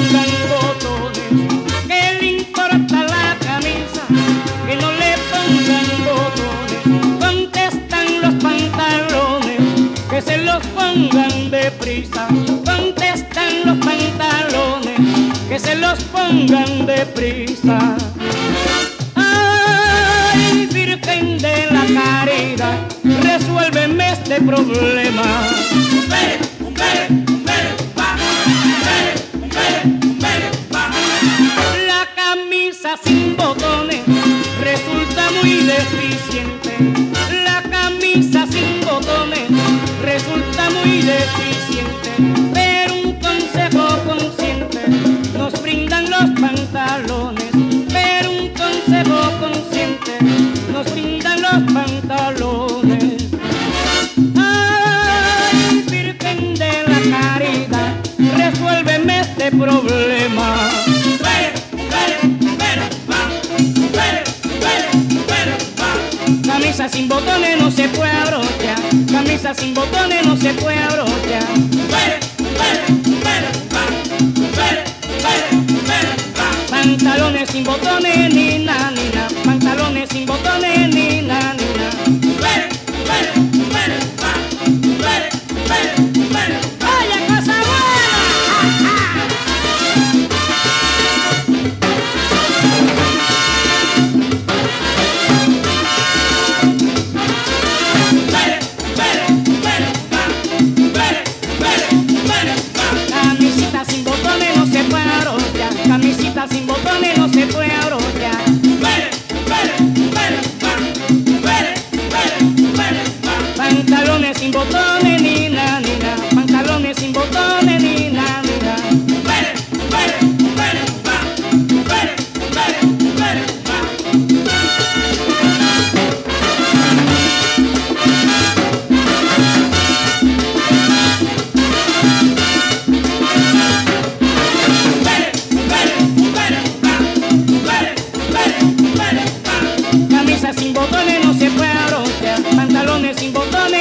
mandan botones, que le importa la camisa, que no le pongan botones, contestan los pantalones, que se los pongan de deprisa, contestan los pantalones, que se los pongan deprisa. Ay, Virgen de la Caridad, resuélveme este problema. La camisa sin botones resulta muy deficiente. Pero un consejo consciente nos brindan los pantalones. Pero un consejo consciente nos brindan los pantalones. Ay, Virgen de la Caridad, resuélveme este problema. Camisa sin botones no se puede abrochar. Camisa sin botones no se puede abrochar. Pantalones sin botones ni na ni na. Pantalones sin botones ni na ni na. No se puede abrochar. Pantalones sin botones ni 星光的美